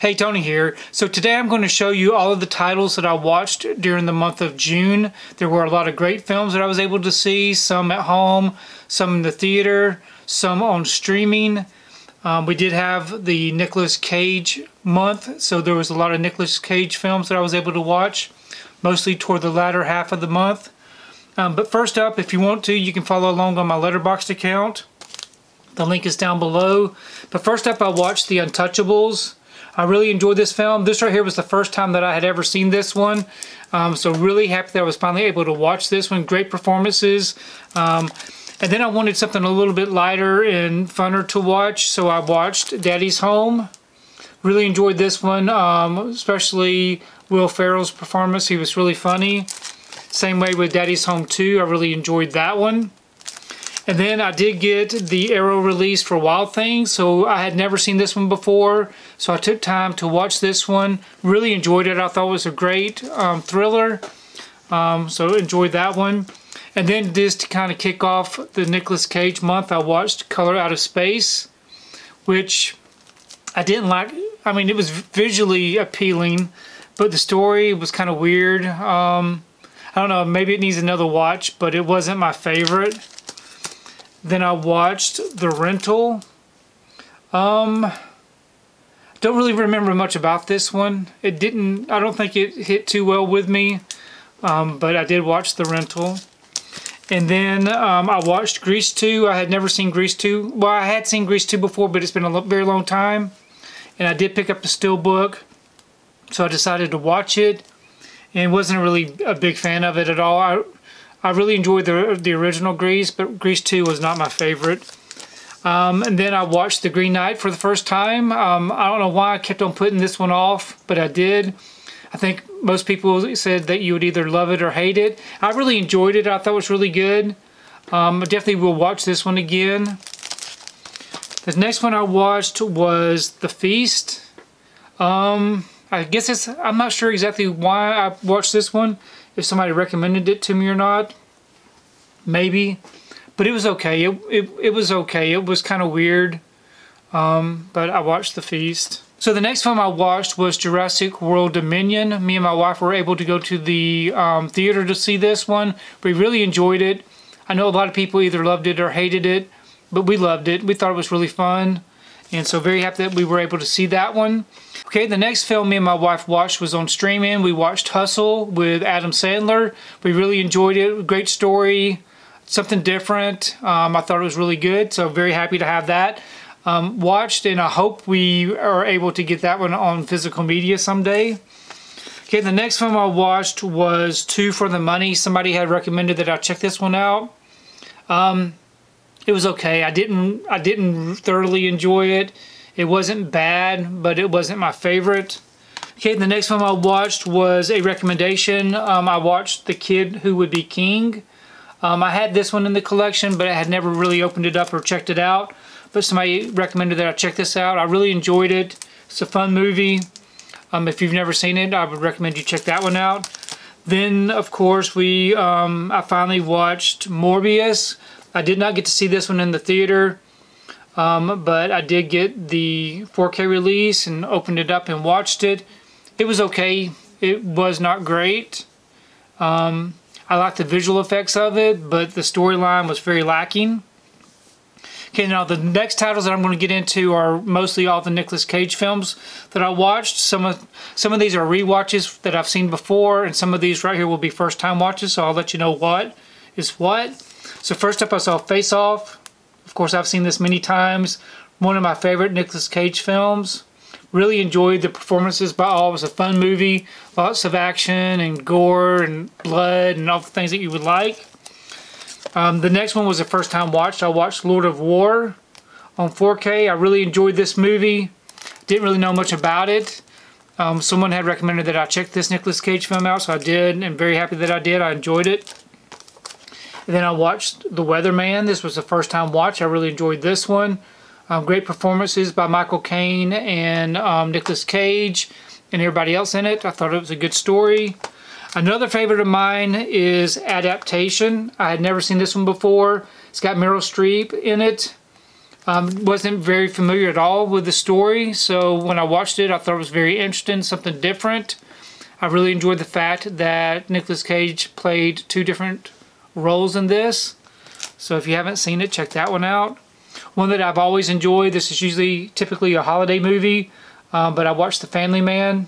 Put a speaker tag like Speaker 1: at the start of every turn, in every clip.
Speaker 1: Hey, Tony here. So today I'm going to show you all of the titles that I watched during the month of June. There were a lot of great films that I was able to see, some at home, some in the theater, some on streaming. Um, we did have the Nicolas Cage month, so there was a lot of Nicolas Cage films that I was able to watch, mostly toward the latter half of the month. Um, but first up, if you want to, you can follow along on my Letterboxd account. The link is down below. But first up, I watched The Untouchables. I really enjoyed this film. This right here was the first time that I had ever seen this one. Um, so really happy that I was finally able to watch this one. Great performances. Um, and then I wanted something a little bit lighter and funner to watch. So I watched Daddy's Home. Really enjoyed this one, um, especially Will Ferrell's performance. He was really funny. Same way with Daddy's Home 2. I really enjoyed that one. And then I did get the Arrow release for Wild Things, so I had never seen this one before, so I took time to watch this one. Really enjoyed it. I thought it was a great um, thriller, um, so enjoyed that one. And then just to kind of kick off the Nicolas Cage month, I watched Color Out of Space, which I didn't like. I mean, it was visually appealing, but the story was kind of weird. Um, I don't know, maybe it needs another watch, but it wasn't my favorite. Then I watched The Rental. Um, don't really remember much about this one. It didn't, I don't think it hit too well with me, um, but I did watch The Rental. And then um, I watched Grease 2. I had never seen Grease 2. Well, I had seen Grease 2 before, but it's been a very long time. And I did pick up the steelbook, so I decided to watch it. And wasn't really a big fan of it at all. I, I really enjoyed the, the original Grease, but Grease 2 was not my favorite. Um, and then I watched The Green Knight for the first time. Um, I don't know why I kept on putting this one off, but I did. I think most people said that you would either love it or hate it. I really enjoyed it. I thought it was really good. Um, I definitely will watch this one again. The next one I watched was The Feast. Um, I guess it's, I'm not sure exactly why I watched this one if somebody recommended it to me or not. Maybe. But it was okay. It, it, it was okay. It was kind of weird. Um, but I watched The Feast. So the next film I watched was Jurassic World Dominion. Me and my wife were able to go to the um, theater to see this one. We really enjoyed it. I know a lot of people either loved it or hated it, but we loved it. We thought it was really fun. And so very happy that we were able to see that one. Okay, the next film me and my wife watched was on streaming. We watched Hustle with Adam Sandler. We really enjoyed it. Great story, something different. Um, I thought it was really good, so very happy to have that. Um, watched, and I hope we are able to get that one on physical media someday. Okay, the next film I watched was Two for the Money. Somebody had recommended that I check this one out. Um, it was okay. I didn't I didn't thoroughly enjoy it. It wasn't bad, but it wasn't my favorite. Okay, the next film I watched was a recommendation. Um, I watched The Kid Who Would Be King. Um, I had this one in the collection, but I had never really opened it up or checked it out. But somebody recommended that I check this out. I really enjoyed it. It's a fun movie. Um, if you've never seen it, I would recommend you check that one out. Then, of course, we um, I finally watched Morbius. I did not get to see this one in the theater. Um, but I did get the 4K release and opened it up and watched it. It was okay. It was not great. Um, I liked the visual effects of it, but the storyline was very lacking. Okay, now the next titles that I'm going to get into are mostly all the Nicolas Cage films that I watched. Some of some of these are re-watches that I've seen before, and some of these right here will be first-time watches, so I'll let you know what is what. So first up I saw Face Off, of course, I've seen this many times. One of my favorite Nicolas Cage films. Really enjoyed the performances by all. It was a fun movie. Lots of action and gore and blood and all the things that you would like. Um, the next one was a first time watch. I watched Lord of War on 4K. I really enjoyed this movie. Didn't really know much about it. Um, someone had recommended that I check this Nicolas Cage film out, so I did, and very happy that I did. I enjoyed it. And then I watched The Weatherman. This was the first time watch. I really enjoyed this one. Um, great performances by Michael Caine and um, Nicolas Cage and everybody else in it. I thought it was a good story. Another favorite of mine is Adaptation. I had never seen this one before. It's got Meryl Streep in it. Um, wasn't very familiar at all with the story, so when I watched it, I thought it was very interesting, something different. I really enjoyed the fact that Nicolas Cage played two different roles in this. So if you haven't seen it, check that one out. One that I've always enjoyed, this is usually typically a holiday movie, um, but I watched The Family Man.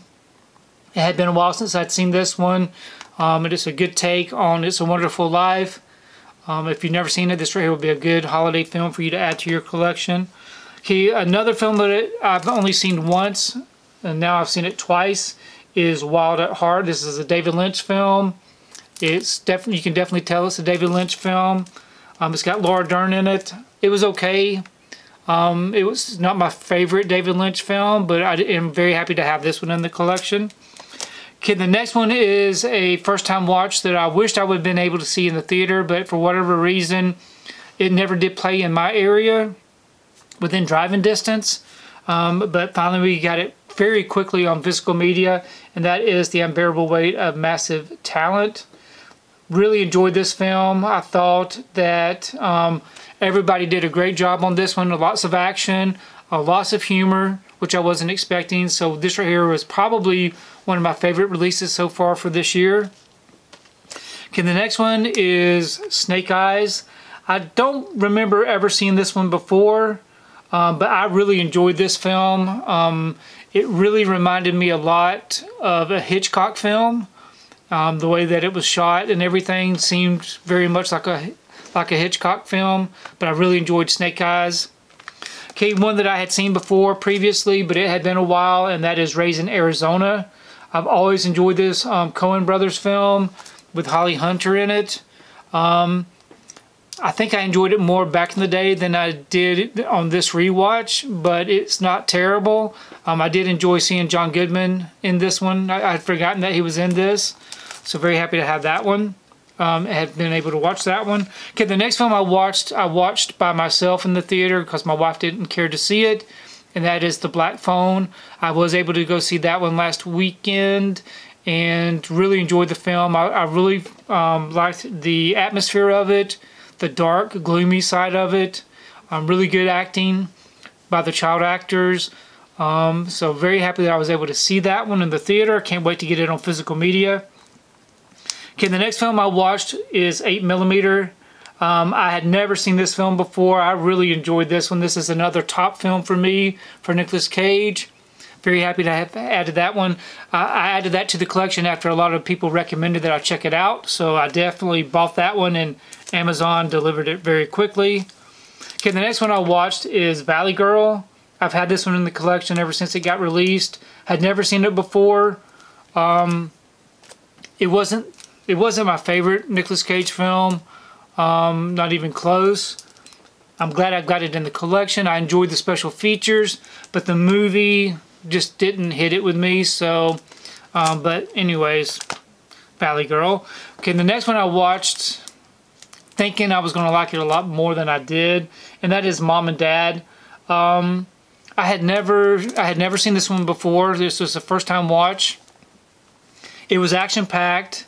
Speaker 1: It had been a while since I'd seen this one. Um, it is a good take on It's a Wonderful Life. Um, if you've never seen it, this right here would be a good holiday film for you to add to your collection. Okay, another film that I've only seen once, and now I've seen it twice, is Wild at Heart. This is a David Lynch film. It's definitely you can definitely tell it's a David Lynch film. Um, it's got Laura Dern in it. It was okay. Um, it was not my favorite David Lynch film, but I am very happy to have this one in the collection. Okay, the next one is a first-time watch that I wished I would have been able to see in the theater, but for whatever reason, it never did play in my area within driving distance. Um, but finally, we got it very quickly on physical media, and that is The Unbearable Weight of Massive Talent. Really enjoyed this film. I thought that um, everybody did a great job on this one. Lots of action, uh, lots of humor, which I wasn't expecting. So this right here was probably one of my favorite releases so far for this year. Okay, the next one is Snake Eyes. I don't remember ever seeing this one before, um, but I really enjoyed this film. Um, it really reminded me a lot of a Hitchcock film. Um, the way that it was shot and everything seemed very much like a like a Hitchcock film, but I really enjoyed Snake Eyes. Okay, one that I had seen before previously, but it had been a while, and that is Raising Arizona. I've always enjoyed this um, Coen Brothers film with Holly Hunter in it. Um, I think I enjoyed it more back in the day than I did on this rewatch, but it's not terrible. Um, I did enjoy seeing John Goodman in this one. I, would forgotten that he was in this, so very happy to have that one. Um, had been able to watch that one. Okay, the next film I watched, I watched by myself in the theater because my wife didn't care to see it and that is The Black Phone. I was able to go see that one last weekend and really enjoyed the film. I, I really um, liked the atmosphere of it, the dark, gloomy side of it. Um, really good acting by the child actors. Um, so very happy that I was able to see that one in the theater. Can't wait to get it on physical media. Okay, the next film I watched is 8 millimeter um, I had never seen this film before. I really enjoyed this one. This is another top film for me for Nicolas Cage. Very happy to have added that one. Uh, I added that to the collection after a lot of people recommended that I check it out. So I definitely bought that one and Amazon delivered it very quickly. Okay, the next one I watched is Valley Girl. I've had this one in the collection ever since it got released. Had never seen it before. Um, it wasn't it wasn't my favorite Nicolas Cage film. Um, not even close. I'm glad I got it in the collection. I enjoyed the special features, but the movie just didn't hit it with me. So, um, but anyways, Valley Girl. Okay, the next one I watched thinking I was going to like it a lot more than I did, and that is Mom and Dad. Um, I had never I had never seen this one before. This was the first time watch. It was action packed.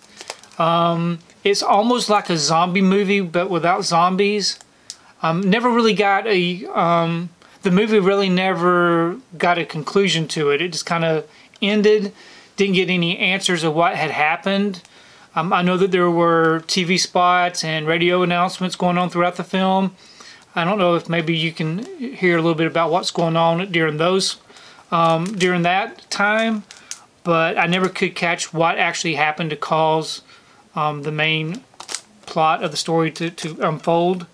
Speaker 1: Um, it's almost like a zombie movie, but without zombies. Um, never really got a. Um, the movie really never got a conclusion to it. It just kind of ended. Didn't get any answers of what had happened. Um, I know that there were TV spots and radio announcements going on throughout the film. I don't know if maybe you can hear a little bit about what's going on during those um, during that time, but I never could catch what actually happened to cause um, the main plot of the story to, to unfold.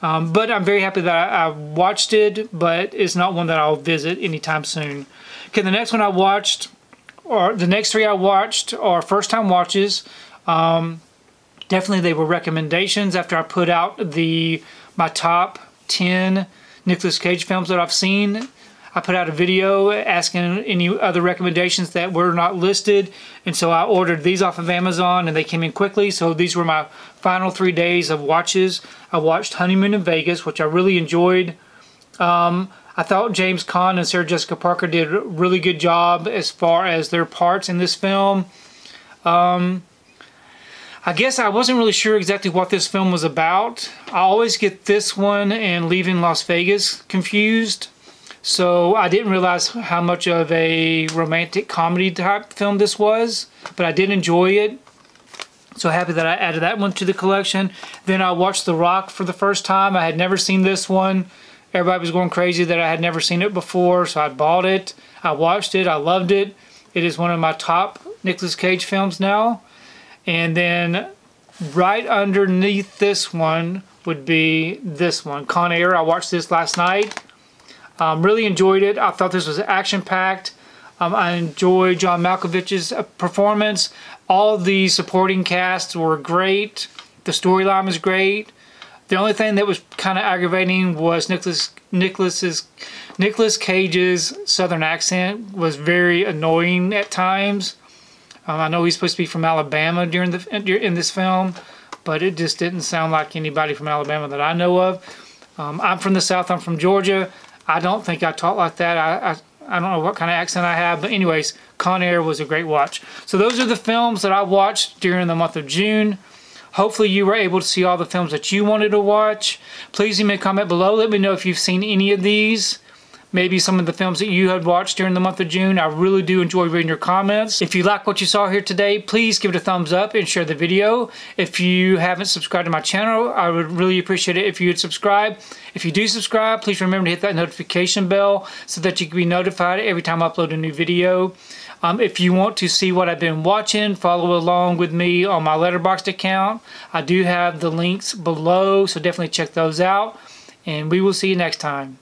Speaker 1: Um, but I'm very happy that I, I, watched it, but it's not one that I'll visit anytime soon. Okay, the next one I watched, or the next three I watched are first time watches. Um, definitely they were recommendations after I put out the my top 10 Nicolas Cage films that I've seen I put out a video asking any other recommendations that were not listed and so I ordered these off of Amazon and they came in quickly so these were my final three days of watches. I watched Honeymoon in Vegas which I really enjoyed. Um, I thought James Caan and Sarah Jessica Parker did a really good job as far as their parts in this film. Um, I guess I wasn't really sure exactly what this film was about. I always get this one and Leaving Las Vegas confused. So I didn't realize how much of a romantic comedy type film this was, but I did enjoy it. So happy that I added that one to the collection. Then I watched The Rock for the first time. I had never seen this one. Everybody was going crazy that I had never seen it before, so I bought it. I watched it. I loved it. It is one of my top Nicolas Cage films now. And then right underneath this one would be this one, Con Air. I watched this last night. Um, really enjoyed it. I thought this was action-packed. Um, I enjoyed John Malkovich's uh, performance. All the supporting casts were great. The storyline was great. The only thing that was kind of aggravating was Nicolas Nicolas's Nicolas Cage's southern accent was very annoying at times. Um, I know he's supposed to be from Alabama during the in this film, but it just didn't sound like anybody from Alabama that I know of. Um, I'm from the South. I'm from Georgia. I don't think I talk like that. I, I I don't know what kind of accent I have, but anyways, Con Air was a great watch. So those are the films that I watched during the month of June. Hopefully you were able to see all the films that you wanted to watch. Please leave me a comment below. Let me know if you've seen any of these maybe some of the films that you had watched during the month of June. I really do enjoy reading your comments. If you like what you saw here today, please give it a thumbs up and share the video. If you haven't subscribed to my channel, I would really appreciate it if you would subscribe. If you do subscribe, please remember to hit that notification bell so that you can be notified every time I upload a new video. Um, if you want to see what I've been watching, follow along with me on my Letterboxd account. I do have the links below, so definitely check those out. And we will see you next time.